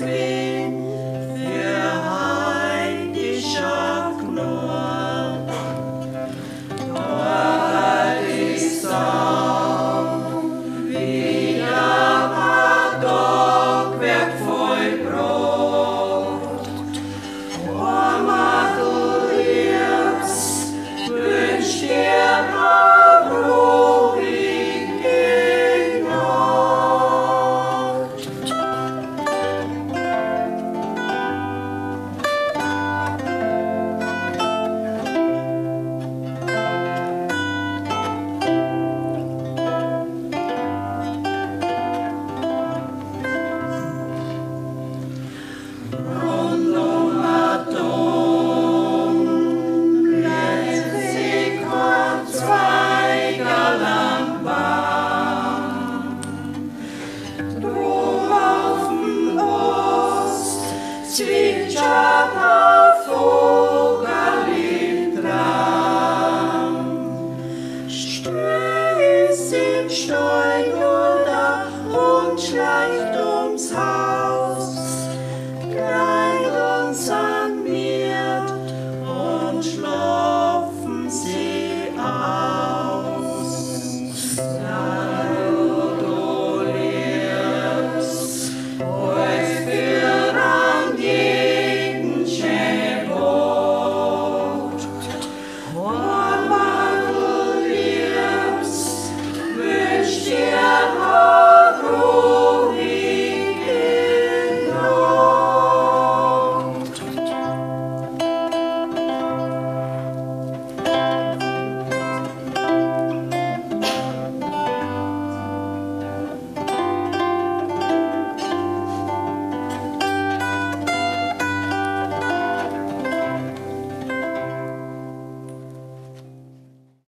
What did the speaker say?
Christmas. Stößt im Steuer und schleicht ums Haus.